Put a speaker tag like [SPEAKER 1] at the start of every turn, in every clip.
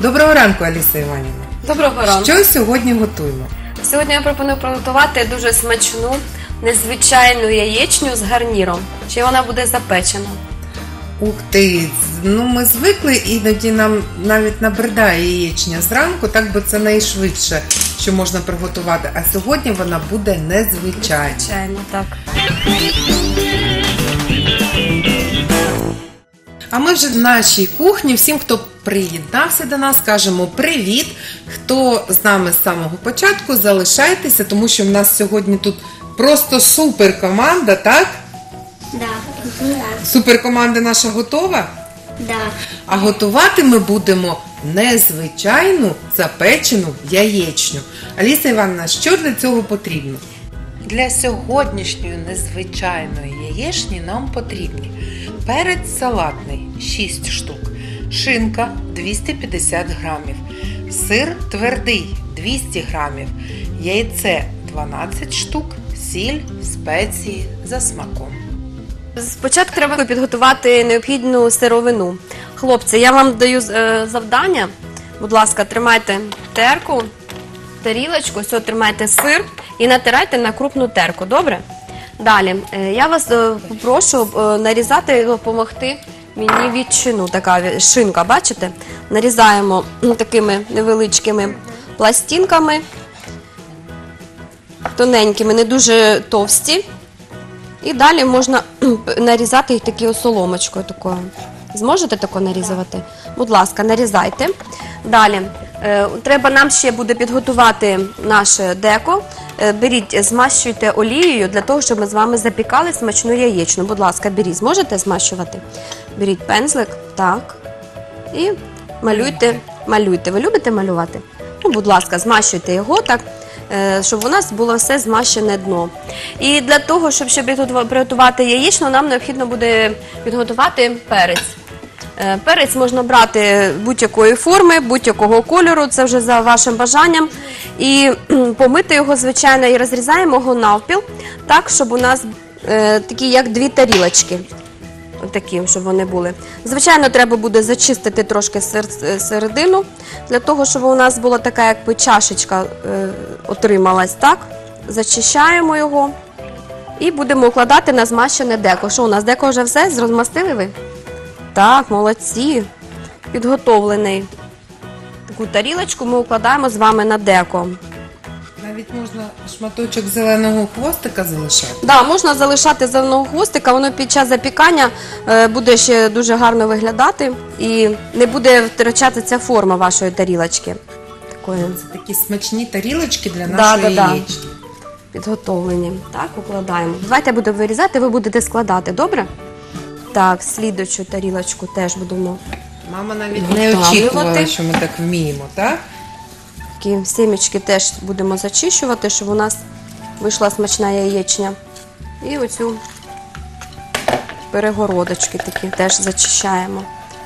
[SPEAKER 1] Доброго ранку, Аліса Іванівна.
[SPEAKER 2] Доброго ранку.
[SPEAKER 1] Що сьогодні готуємо?
[SPEAKER 2] Сьогодні я пропоную приготувати дуже смачну, незвичайну яєчню з гарніром. Чи вона буде запечена?
[SPEAKER 1] Ух ти, ну ми звикли, іноді нам навіть набридає яєчня зранку, так би це найшвидше, що можна приготувати. А сьогодні вона буде незвичайна.
[SPEAKER 2] Звичайно, так.
[SPEAKER 1] А ми вже в нашій кухні. Всім, хто приєднався до нас, кажемо привіт. Хто з нами з самого початку, залишайтеся, тому що в нас сьогодні тут просто супер команда, так?
[SPEAKER 3] Да. Да.
[SPEAKER 1] Суперкоманда наша готова.
[SPEAKER 3] Да.
[SPEAKER 1] А готувати ми будемо незвичайну запечену яєчню. Аліса Івановна, що для цього потрібно? Для сьогоднішньої незвичайної яєчні нам потрібні перець салатний 6 штук, шинка 250 грамів, сир твердий 200 грамів, яйце 12 штук, сіль, спеції за смаком.
[SPEAKER 2] Спочатку треба підготувати необхідну сировину. Хлопці, я вам даю е, завдання. Будь ласка, тримайте терку, тарілочку, все, тримайте сир і натирайте на крупну терку. Добре? Далі, е, я вас е, попрошу е, нарізати, допомогти мені відчину. Така шинка, бачите? Нарізаємо такими невеличкими пластинками, тоненькими, не дуже товсті. І далі можна нарізати їх такою соломочкою. Зможете тако нарізувати? Будь ласка, нарізайте. Далі. Е, Треба нам ще буде підготувати наше деко. Е, Беріть, змащуйте олією для того, щоб ми з вами запікали смачну яєчню. Будь ласка, беріть, зможете змащувати? Беріть пензлик, так. І малюйте, малюйте. Ви любите малювати? Ну, будь ласка, змащуйте його так, е, щоб у нас було все змащене дно. І для того, щоб, підготува- приготувати яєчню, нам необхідно буде підготувати перець. Е, Перець можна брати будь-якої форми, будь-якого кольору, це вже за вашим бажанням. І помити його, звичайно, і розрізаємо його навпіл, так, щоб у нас е, такі, як дві тарілочки. Такі, щоб вони були. Звичайно, треба буде зачистити трошки е, середину, для того, щоб у нас була така, якби чашечка е, отрималась, так? Зачищаємо його і будемо укладати на змащене деко. Що у нас деко вже все? Зрозмастили ви? Так, молодці. Підготовлений. Таку тарілочку ми укладаємо з вами на деко.
[SPEAKER 1] Навіть можна шматочок зеленого хвостика залишати.
[SPEAKER 2] Да, можна залишати зеленого хвостика, воно під час запікання е, буде ще дуже гарно виглядати і не буде втрачати ця форма вашої тарілочки. Такої
[SPEAKER 1] Це такі смачні тарілочки для
[SPEAKER 2] Да,
[SPEAKER 1] нашої
[SPEAKER 2] да, да.
[SPEAKER 1] яєчні.
[SPEAKER 2] підготовлені. Так, укладаємо. Давайте я буду вирізати, ви будете складати, добре? Так, слідучу тарілочку теж будемо
[SPEAKER 1] Мама навіть не очікувала, що ми так вміємо, так?
[SPEAKER 2] такі сімечки теж будемо зачищувати, щоб у нас вийшла смачна яєчня. І оцю перегородочки такі теж зачищаємо.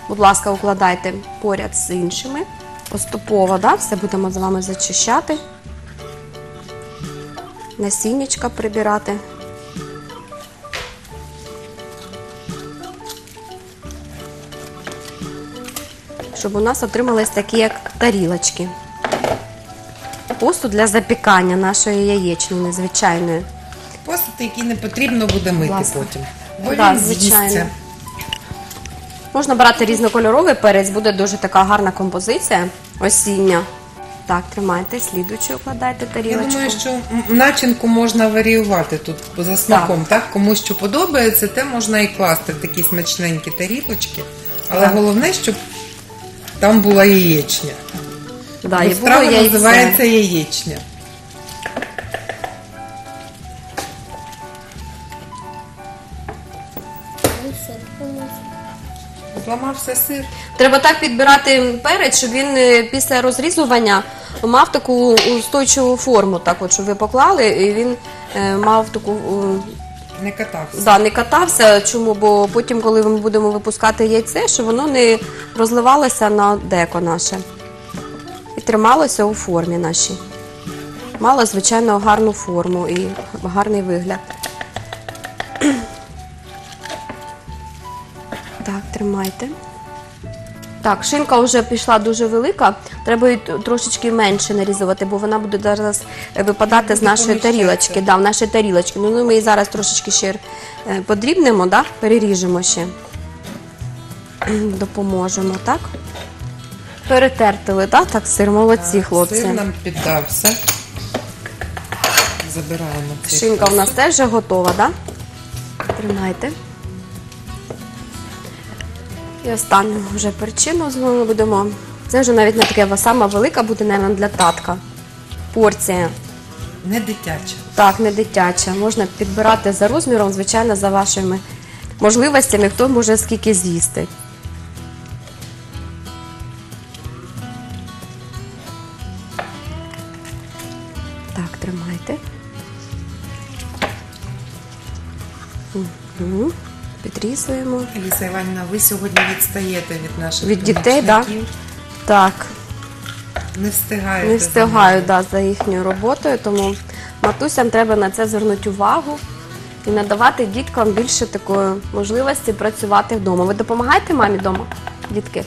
[SPEAKER 2] Будь ласка, укладайте поряд з іншими. Поступово, да, все будемо з вами зачищати. Насіннячка прибирати. Щоб у нас отримались такі, як тарілочки. Посуд для запікання нашої яєчні незвичайної.
[SPEAKER 1] Посуд, який не потрібно буде мити
[SPEAKER 2] ласка.
[SPEAKER 1] потім. Бо
[SPEAKER 2] Да,
[SPEAKER 1] він
[SPEAKER 2] звичайно.
[SPEAKER 1] з'їсться.
[SPEAKER 2] Можна брати різнокольоровий перець, буде дуже така гарна композиція осіння. Так, тримайте, слідуючу укладайте
[SPEAKER 1] Я
[SPEAKER 2] тарілочку.
[SPEAKER 1] думаю, що м, начинку можна варіювати тут за смаком, так. Кому що подобається, те можна і класти в такі смачненькі тарілочки. Але
[SPEAKER 2] Так.
[SPEAKER 1] головне, щоб там була яєчня.
[SPEAKER 2] да, і було
[SPEAKER 1] страва
[SPEAKER 2] яйце.
[SPEAKER 1] називається яєчня. Зламався сир.
[SPEAKER 2] Треба так підбирати перець, щоб він е, після розрізування мав таку устойчиву форму, так от, щоб ви поклали, і він е, мав таку е,
[SPEAKER 1] Не катався.
[SPEAKER 2] Да, не катався. Чому? Бо потім, коли ми будемо випускати яйце, щоб воно не розливалося на деко наше. І трималося у формі нашій. Мало, звичайно, гарну форму і гарний вигляд. Так, тримайте. Так, шинка вже пішла дуже велика. Треба її трошечки менше нарізувати, бо вона буде зараз е, випадати з нашої тарілочки. Да, в нашій тарілочці. Ну, ну, ми її зараз трошечки ще е, подрібнемо, да? переріжемо ще. Допоможемо, так? Перетертили, так? Так, сир, молодці, хлопці.
[SPEAKER 1] Сир нам піддався. Забираємо цей
[SPEAKER 2] Шинка у нас теж готова, так? Да? Тримайте. І останню вже перчину знову будемо. Це вже навіть не таке сама велика буде, мабуть, для татка. Порція.
[SPEAKER 1] Не дитяча.
[SPEAKER 2] Так, не дитяча. Можна підбирати за розміром, звичайно, за вашими можливостями, хто може скільки з'їсти. Підрізуємо.
[SPEAKER 1] Ліса Іванівна, ви сьогодні відстаєте від наших
[SPEAKER 2] Від дітей, да?
[SPEAKER 1] помічників.
[SPEAKER 2] Так,
[SPEAKER 1] Не встигаєте.
[SPEAKER 2] не
[SPEAKER 1] за
[SPEAKER 2] встигаю
[SPEAKER 1] ними.
[SPEAKER 2] да, за їхньою роботою, тому матусям треба на це звернути увагу і надавати діткам більше такої можливості працювати вдома. Ви допомагаєте мамі вдома, дітки?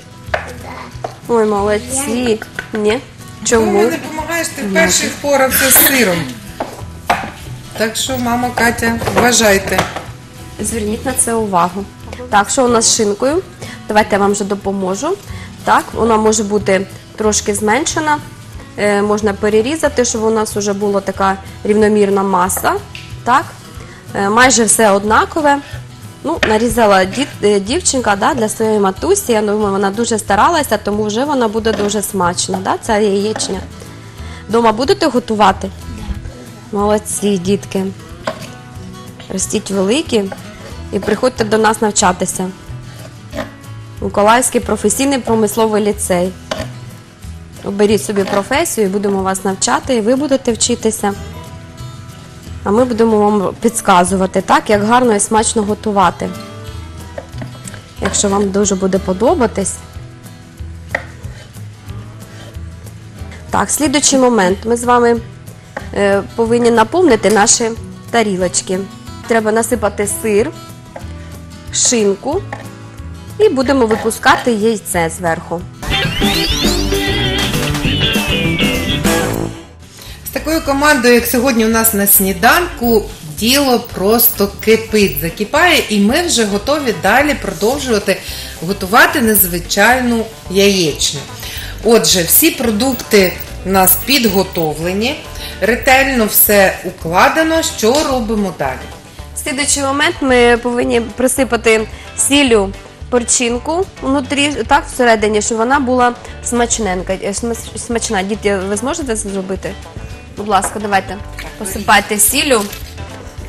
[SPEAKER 2] Ой, молодці. Ні?
[SPEAKER 1] Чому
[SPEAKER 2] Чому?
[SPEAKER 1] не допомагаєш? Ти перший впорався з сиром. Так що, мама Катя, вважайте.
[SPEAKER 2] Зверніть на це увагу. Так, що у нас з шинкою? Давайте я вам вже допоможу. Так, вона може бути трошки зменшена. Е, можна перерізати, щоб у нас вже була така рівномірна маса. Так, е, майже все однакове. Ну, нарізала дід, е, дівчинка да, для своєї матусі. Я думаю, вона дуже старалася, тому вже вона буде дуже смачна. Да, ця яєчня. Дома будете готувати? Молодці, дітки. Ростіть великі і приходьте до нас навчатися. Миколаївський професійний промисловий ліцей. Оберіть собі професію і будемо вас навчати, і ви будете вчитися. А ми будемо вам підказувати, так, як гарно і смачно готувати. Якщо вам дуже буде подобатись. Так, слідуючий момент. Ми з вами е, повинні наповнити наші тарілочки. Треба насипати сир, шинку і будемо випускати яйце зверху.
[SPEAKER 1] З такою командою, як сьогодні у нас на сніданку, діло просто кипить, закипає, і ми вже готові далі продовжувати готувати незвичайну яєчню. Отже, всі продукти у нас підготовлені, ретельно все укладено. Що робимо далі?
[SPEAKER 2] Слідуючий момент ми повинні присипати сіллю перчинку внутрі, так всередині, щоб вона була смачненька, е, сма- смачна. Діти, ви зможете це зробити? Будь ласка, давайте посипайте сіллю,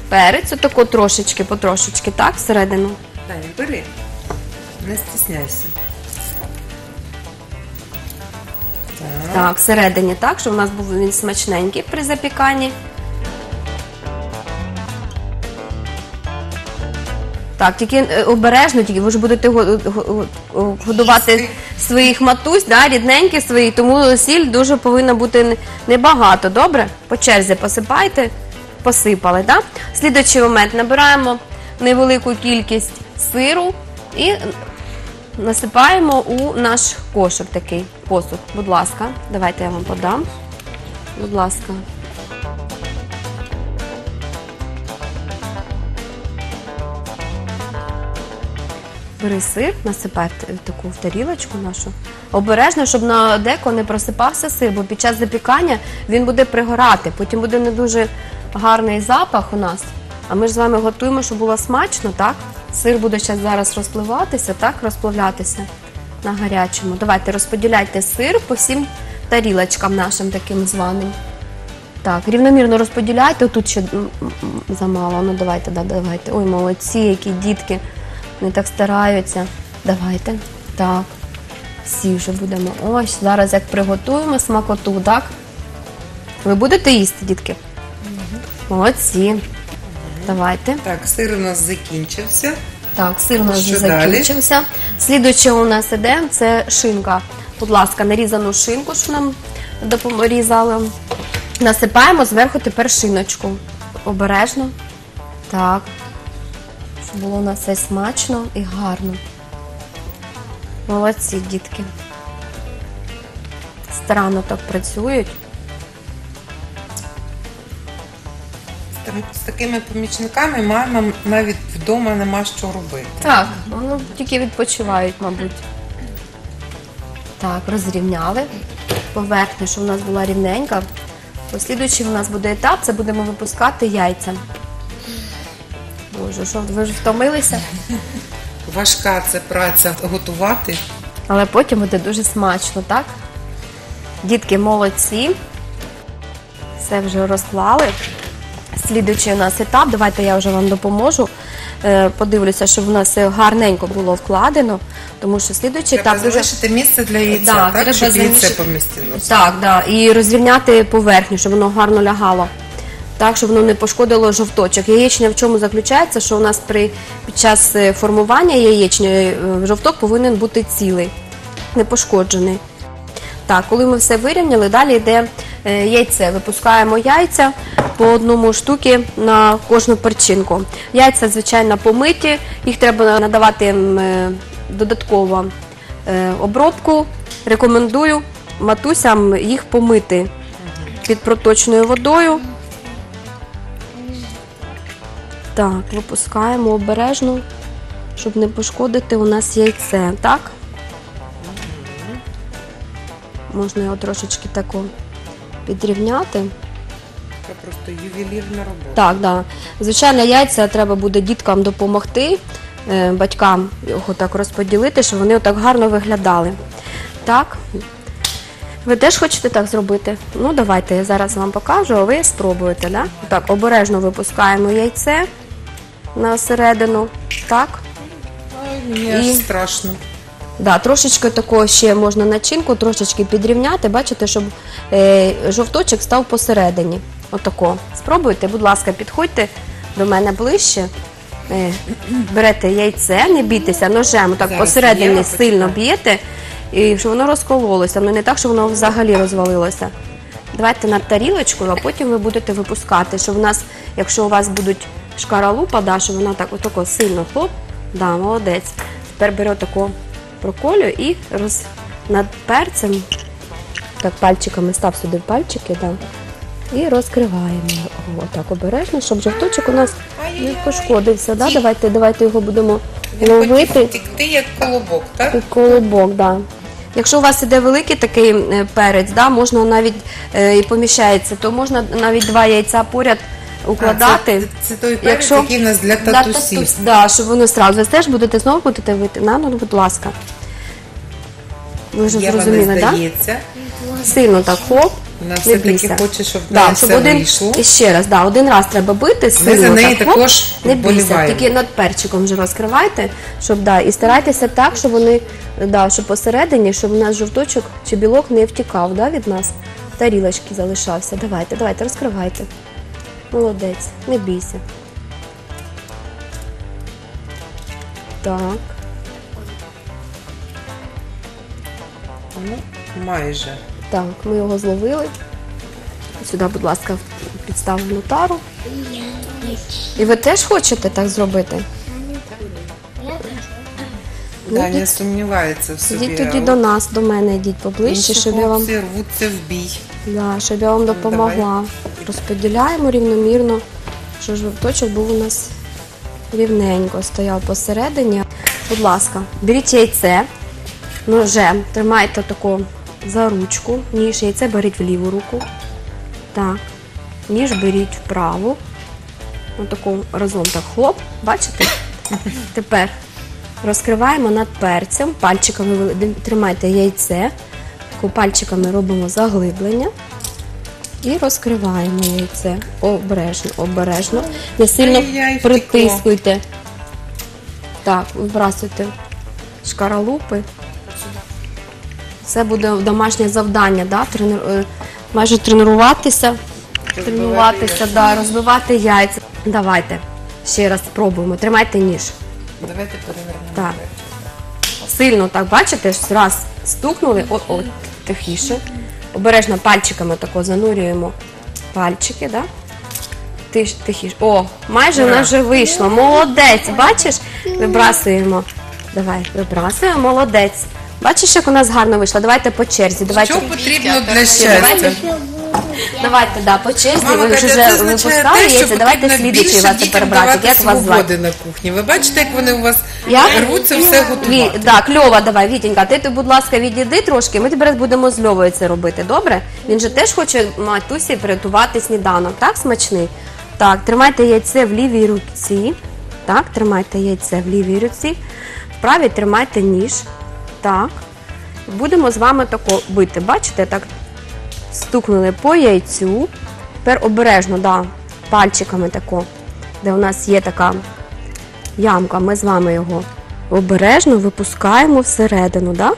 [SPEAKER 2] перець, отако трошечки, потрошечки, так, всередину.
[SPEAKER 1] Даня, бери, не стісняйся. Так.
[SPEAKER 2] Так, всередині, так, щоб у нас був він смачненький при запіканні. Так, тільки е, обережно, тільки ви ж будете го- го- го- годувати
[SPEAKER 1] Їсти.
[SPEAKER 2] своїх матусь, да, рідненькі свої, тому сіль дуже повинна бути не- небагато. Добре? По черзі посипайте, посипали. Да? Слідуючий момент набираємо невелику кількість сиру і насипаємо у наш кошик такий посуд. Будь ласка, давайте я вам подам. Будь ласка. Бери сир, в таку в тарілочку нашу. Обережно, щоб на деко не просипався сир, бо під час запікання він буде пригорати. Потім буде не дуже гарний запах у нас. А ми ж з вами готуємо, щоб було смачно, так? Сир буде зараз розпливатися, так, розплавлятися на гарячому. Давайте розподіляйте сир по всім тарілочкам нашим таким званим. Так, рівномірно розподіляйте. Тут ще замало. Ну давайте, да, давайте. Ой, молодці, які дітки. Вони так стараються. Давайте. Так. Всі вже будемо. Ось, зараз як приготуємо смакоту, так? Ви будете їсти, дітки? Молодці. Давайте.
[SPEAKER 1] Так, сир у нас закінчився.
[SPEAKER 2] Так, сир у нас
[SPEAKER 1] Що
[SPEAKER 2] вже
[SPEAKER 1] далі?
[SPEAKER 2] закінчився. Слідуюче у нас іде це шинка. Будь ласка, нарізану шинку, що нам допоморізали. Насипаємо зверху тепер шиночку. Обережно. Так. Щоб було у нас все смачно і гарно. Молодці, дітки. Старанно так працюють.
[SPEAKER 1] З такими помічниками мамам навіть вдома нема що робити.
[SPEAKER 2] Так, ну тільки відпочивають, мабуть. Так, розрівняли. Поверхня, що в нас була рівненька. Послідуючий у нас буде етап, це будемо випускати яйця. Боже, що ви ж втомилися?
[SPEAKER 1] Важка це праця готувати.
[SPEAKER 2] Але потім буде дуже смачно, так? Дітки молодці. Все вже розклали. Слідуючий у нас етап, давайте я вже вам допоможу. Е, Подивлюся, щоб у нас все гарненько було вкладено, тому що слідуючий
[SPEAKER 1] Треба
[SPEAKER 2] етап дуже
[SPEAKER 1] залишити місце для яйця,
[SPEAKER 2] Да,
[SPEAKER 1] так?
[SPEAKER 2] треба
[SPEAKER 1] Щоб яйце
[SPEAKER 2] залишити-
[SPEAKER 1] помістилося.
[SPEAKER 2] Так, да. І розрівняти поверхню, щоб воно гарно лягало. Так, щоб воно не пошкодило жовточок. Яєчня в чому заключається, що у нас при, під час е, формування яєчні е, жовток повинен бути цілий, не пошкоджений. Так, коли ми все вирівняли, далі йде е, яйце. Випускаємо яйця по одному штуки на кожну перчинку. Яйця, звичайно, помиті, їх треба надавати е, обробку. Рекомендую матусям їх помити під проточною водою. Так, випускаємо обережно, щоб не пошкодити у нас яйце, так? Можна його трошечки тако підрівняти.
[SPEAKER 1] Це просто ювелірна робота.
[SPEAKER 2] Так, да. Звичайно, яйця треба буде діткам допомогти, е, батькам його так розподілити, щоб вони отак гарно виглядали. Так. Ви теж хочете так зробити? Ну, давайте я зараз вам покажу, а ви спробуєте. Да? Так, обережно випускаємо яйце на середину. Так.
[SPEAKER 1] Ой, мені аж
[SPEAKER 2] І-
[SPEAKER 1] страшно.
[SPEAKER 2] Да, трошечки такого ще можна начинку, трошечки підрівняти, бачите, щоб е, жовточок став посередині. Отако. Спробуйте, будь ласка, підходьте до мене ближче. Е, берете яйце, не бійтеся ножем, так
[SPEAKER 1] Зараз
[SPEAKER 2] посередині сильно б'єте, і щоб воно розкололося, ну не так, щоб воно взагалі розвалилося. Давайте на тарілочку, а потім ви будете випускати, щоб у нас, якщо у вас будуть шкаралупа, да, щоб вона так отако сильно хлоп, да, молодець. Тепер бере таку проколю і роз над перцем, так пальчиками став сюди пальчики, да, і розкриваємо його так обережно, щоб жовточок у нас не пошкодився. Да? Давайте, давайте його будемо ловити.
[SPEAKER 1] втекти як колобок, так?
[SPEAKER 2] І колобок, да. Якщо у вас іде великий такий е, перець, да, можна навіть е, і поміщається, то можна навіть два яйця поряд укладати.
[SPEAKER 1] А, це, це той перець, який в нас для татусів.
[SPEAKER 2] татусь, да, щоб вони сразу. Ви теж будете знову будете вити? На, ну, будь ласка. Ви вже
[SPEAKER 1] не
[SPEAKER 2] зрозуміли, так?
[SPEAKER 1] здається.
[SPEAKER 2] Сильно так хоп.
[SPEAKER 1] Вона
[SPEAKER 2] не
[SPEAKER 1] все-таки
[SPEAKER 2] бійся.
[SPEAKER 1] хоче, щоб в
[SPEAKER 2] да,
[SPEAKER 1] неї
[SPEAKER 2] щоб
[SPEAKER 1] все
[SPEAKER 2] один,
[SPEAKER 1] вийшло.
[SPEAKER 2] І ще раз, да, один раз треба бити, сильно
[SPEAKER 1] за неї
[SPEAKER 2] так, хоп,
[SPEAKER 1] також
[SPEAKER 2] не бійся,
[SPEAKER 1] вболіваємо.
[SPEAKER 2] тільки над перчиком вже розкривайте, щоб, да, і старайтеся так, щоб вони, да, щоб посередині, щоб у нас жовточок чи білок не втікав да, від нас, тарілочки залишався. Давайте, давайте, розкривайте. Молодець, не бійся. Так.
[SPEAKER 1] Ну, майже.
[SPEAKER 2] Так, ми його зловили. Сюди, будь ласка, підставимо тару. І ви теж хочете так зробити? Ну,
[SPEAKER 1] Даня
[SPEAKER 2] йдіть.
[SPEAKER 1] сумнівається в собі.
[SPEAKER 2] Ідіть тоді до нас, до мене йдіть поближче, щоб я вам,
[SPEAKER 1] рвуться в бій.
[SPEAKER 2] да, щоб я вам допомогла. Розподіляємо рівномірно, щоб жовточок був у нас рівненько, стояв посередині. Будь ласка, беріть яйце, ножем, тримайте таку за ручку, ніж яйце беріть в ліву руку. Так. Ніж беріть вправу. Отаку разом так хлоп. Бачите? Тепер розкриваємо над перцем, пальчиками тримайте яйце, пальчиками робимо заглиблення і розкриваємо яйце. Обережно, обережно. Не сильно
[SPEAKER 1] Ай-яй, втекло.
[SPEAKER 2] притискуйте. Так, вибрасуйте шкаралупи. Це буде домашнє завдання, да? Тренер... е, майже тренуватися, тренуватися, да, розбивати яйця. Давайте ще раз спробуємо. Тримайте ніж.
[SPEAKER 1] Давайте перевернемо.
[SPEAKER 2] Так. Сильно так, бачите, ж раз стукнули, о, о, тихіше. Обережно пальчиками тако занурюємо пальчики, да? Тиш, тихіше. О, майже в нас вже вийшло. Молодець, бачиш? Вибрасуємо Давай, вибрасуємо. Молодець. Бачиш, як у нас гарно вийшло? Давайте по черзі. Давайте.
[SPEAKER 1] Що потрібно для щастя?
[SPEAKER 2] Давайте, да, по черзі.
[SPEAKER 1] Мама
[SPEAKER 2] ви
[SPEAKER 1] каже,
[SPEAKER 2] вже
[SPEAKER 1] це означає
[SPEAKER 2] випускали
[SPEAKER 1] те, що
[SPEAKER 2] яйця. Давайте
[SPEAKER 1] потрібно
[SPEAKER 2] слідуючий
[SPEAKER 1] більше
[SPEAKER 2] вас тепер брати.
[SPEAKER 1] давати
[SPEAKER 2] Як вас звати?
[SPEAKER 1] свободи на кухні. Ви бачите, як вони у вас
[SPEAKER 2] Як?
[SPEAKER 1] рвуться все
[SPEAKER 2] Ві,
[SPEAKER 1] готувати.
[SPEAKER 2] так, Льова, давай, Вітенька, ти, ти, будь ласка, відійди трошки, ми тепер будемо з Льовою це робити, добре? Він же теж хоче матусі приготувати сніданок, так, смачний? Так, тримайте яйце в лівій руці. Так, тримайте яйце в лівій руці. В правій тримайте ніж. Так. Будемо з вами тако бити. Бачите, так стукнули по яйцю. Тепер обережно, да, пальчиками тако, де у нас є така ямка, ми з вами його обережно випускаємо всередину, да?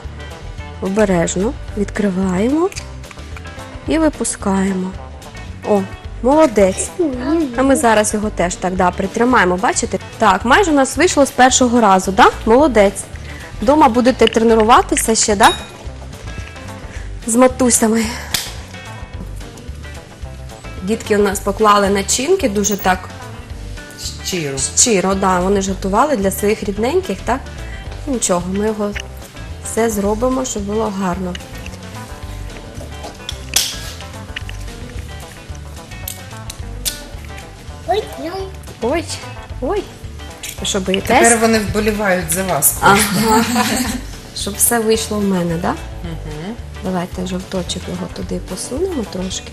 [SPEAKER 2] обережно відкриваємо і випускаємо. О, молодець. А ми зараз його теж так да, притримаємо, бачите? Так, майже у нас вийшло з першого разу, да? Молодець. Дома будете тренуватися ще, да? З матусями. Дітки у нас поклали начинки дуже так
[SPEAKER 1] Щиро.
[SPEAKER 2] щиро, да, вони ж готували для своїх рідненьких, так? Нічого, ми його все зробимо, щоб було гарно.
[SPEAKER 3] Ой, ну,
[SPEAKER 2] Ой, ой. Ви що боїтесь?
[SPEAKER 1] Тепер вони вболівають за вас.
[SPEAKER 2] Ага. Щоб все вийшло в мене, так? Да? Давайте жовточок його туди посунемо трошки.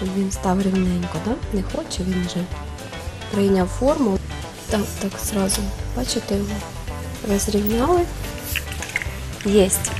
[SPEAKER 2] Щоб він став рівненько. Да? Не хоче, він вже прийняв форму. Так, так, зразу. Бачите його? Розрівняли. Єсть.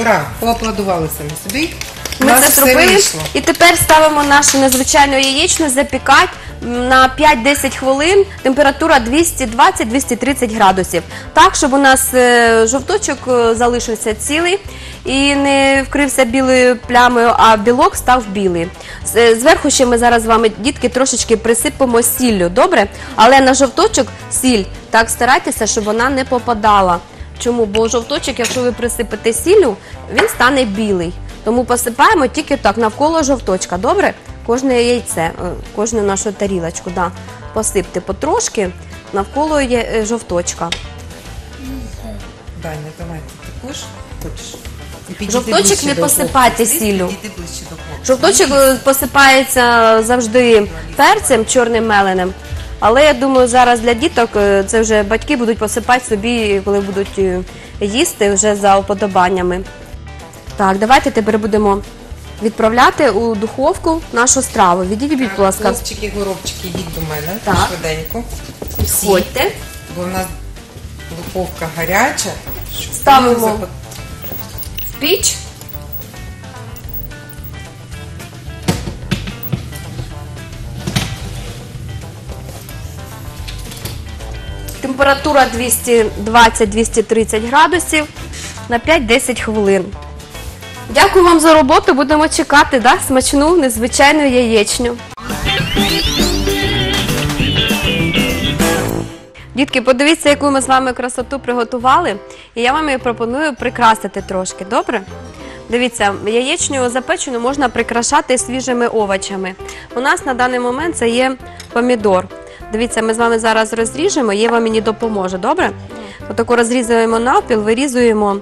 [SPEAKER 1] Ура! Поаплодували самі собі.
[SPEAKER 2] Ми це зробили. І тепер ставимо нашу незвичайну яєчну запікати на 5-10 хвилин, температура 220-230 градусів. Так, щоб у нас е, жовточок е, залишився цілий і не вкрився білою плямою, а білок став білий. Е, Зверху ще ми зараз з вами, дітки, трошечки присипемо сіллю, добре? Але на жовточок сіль, так старайтеся, щоб вона не попадала. Чому? Бо жовточок, якщо ви присипете сіллю, він стане білий. Тому посипаємо тільки так навколо жовточка. Добре? Кожне яйце, е, кожну нашу тарілочку, да. посипте потрошки навколо є- е, жовточка.
[SPEAKER 1] Даня, давай ти також хочеш.
[SPEAKER 2] Жовточок не посипайте сіллю. Жовточок е, посипається завжди перцем чорним меленим. Але я думаю, зараз для діток це вже батьки будуть посипати собі, коли будуть їсти вже за уподобаннями. Так, давайте тепер будемо відправляти у духовку нашу страву. Відійдіть, будь ласка,
[SPEAKER 1] Хлопчики, горобчики, йдіть до мене
[SPEAKER 2] Так.
[SPEAKER 1] швиденько. Всі,
[SPEAKER 2] входьте.
[SPEAKER 1] бо в нас духовка гаряча. щоб
[SPEAKER 2] Ставимо.
[SPEAKER 1] запек-
[SPEAKER 2] в піч. Температура 220-230 градусів на 5-10 хвилин. Дякую вам за роботу. Будемо чекати да? смачну незвичайну яєчню. Дітки, подивіться, яку ми з вами красоту приготували. І я вам її пропоную прикрасити трошки, добре? Дивіться, яєчню запечену можна прикрашати свіжими овочами. У нас на даний момент це є помідор. Дивіться, ми з вами зараз розріжемо, Єва мені допоможе, добре? Отаку розрізуємо навпіл, вирізуємо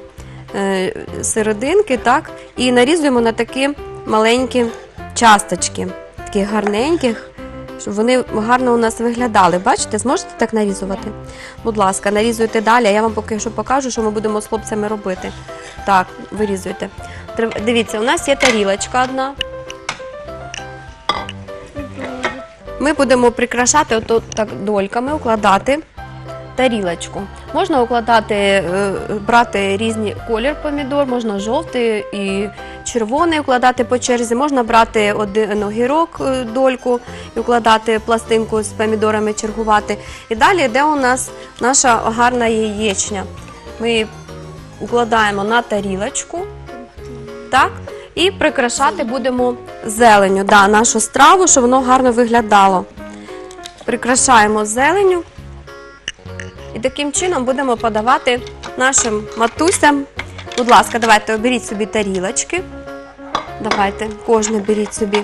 [SPEAKER 2] е, серединки, так, і нарізуємо на такі маленькі часточки, такі гарненьких, щоб вони гарно у нас виглядали. Бачите, зможете так нарізувати? Будь ласка, нарізуйте далі, я вам поки що покажу, що ми будемо з хлопцями робити. Так, вирізуйте. Дивіться, у нас є тарілочка одна. Ми будемо прикрашати отут так дольками, укладати тарілочку. Можна укладати, е, брати різні колір помідор, можна жовтий і червоний укладати по черзі, можна брати один огірок е, дольку і укладати пластинку з помідорами, чергувати. І далі йде у нас наша гарна яєчня. Ми укладаємо на тарілочку. Так? І прикрашати будемо зеленю, да, нашу страву, щоб воно гарно виглядало. Прикрашаємо зеленю. Таким чином будемо подавати нашим матусям. Будь ласка, давайте оберіть собі тарілочки. Давайте, кожен беріть собі.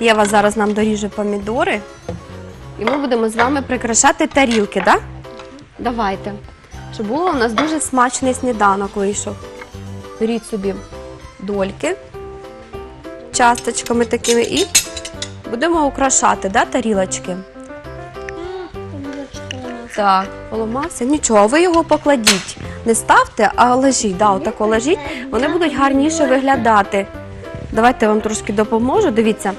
[SPEAKER 2] Єва зараз нам доріже помідори. І ми будемо з вами прикрашати тарілки, так? Давайте. Щоб було у нас дуже смачний сніданок вийшов. Беріть собі дольки часточками такими і будемо украшати, да, тарілочки. Так, поламався. Нічого, ви його покладіть. Не ставте, а лежіть. Да, отако лежіть. Вони будуть гарніше виглядати. Давайте я вам трошки допоможу. Дивіться,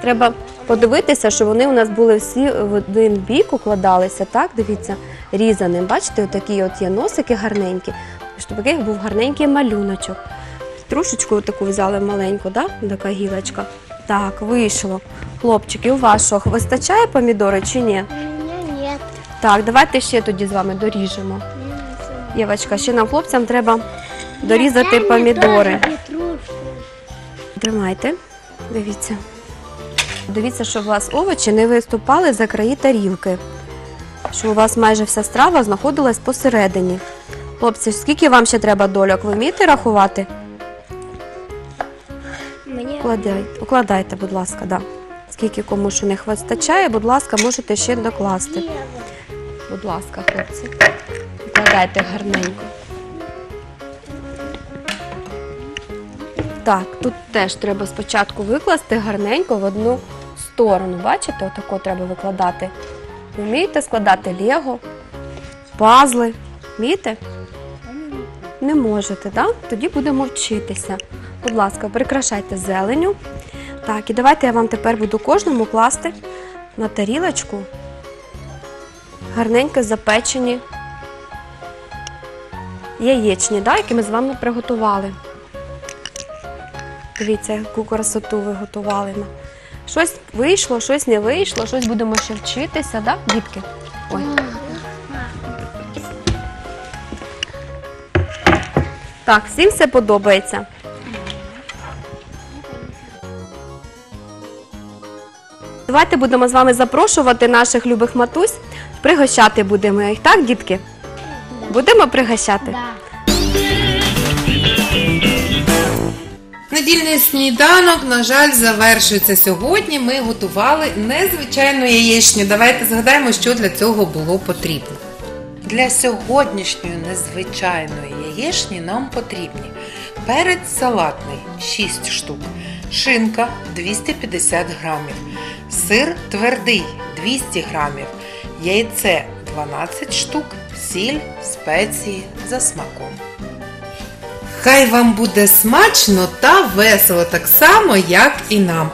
[SPEAKER 2] треба подивитися, щоб вони у нас були всі в один бік укладалися. Так, дивіться, різаним. Бачите, отакі от є носики гарненькі, щоб таких був гарненький малюночок. Трушечку таку взяли маленьку, да? така гілочка. Так, вийшло. Хлопчики, у вас вистачає помідори чи ні? Так, давайте ще тоді з вами доріжемо. Євочка, ще нам хлопцям треба дорізати помідори. Тримайте, дивіться. Дивіться, щоб у вас овочі не виступали за краї тарілки. Щоб у вас майже вся страва знаходилась посередині. Хлопці, скільки вам ще треба дольок? Ви вмієте рахувати? Укладайте, укладайте, будь ласка, да. Скільки кому що не вистачає, будь ласка, можете ще докласти. Будь ласка, хлопці. Укладайте гарненько. Так, тут теж треба спочатку викласти гарненько в одну сторону. Бачите, отако треба викладати. Вмієте складати лего, пазли. Вмієте? Не можете, так? Тоді будемо вчитися. Будь ласка, прикрашайте зеленю. Так, і давайте я вам тепер буду кожному класти на тарілочку гарненько запечені яєчні, да, які ми з вами приготували. Дивіться, яку красоту ви готували. Щось вийшло, щось не вийшло, щось будемо ще вчитися, да, дітки? Ой. Так, всім все подобається. Давайте будемо з вами запрошувати наших любих матусь. Пригощати будемо їх, так, дітки? Будемо пригощати?
[SPEAKER 1] Недільний сніданок, на жаль, завершується сьогодні. Ми готували незвичайну яєчню. Давайте згадаємо, що для цього було потрібно. Для сьогоднішньої незвичайної яєчні нам потрібні перець салатний 6 штук, шинка 250 грамів, сир твердий 200 грамів, яйце 12 штук, сіль, спеції за смаком. Хай вам буде смачно та весело, так само, як і нам.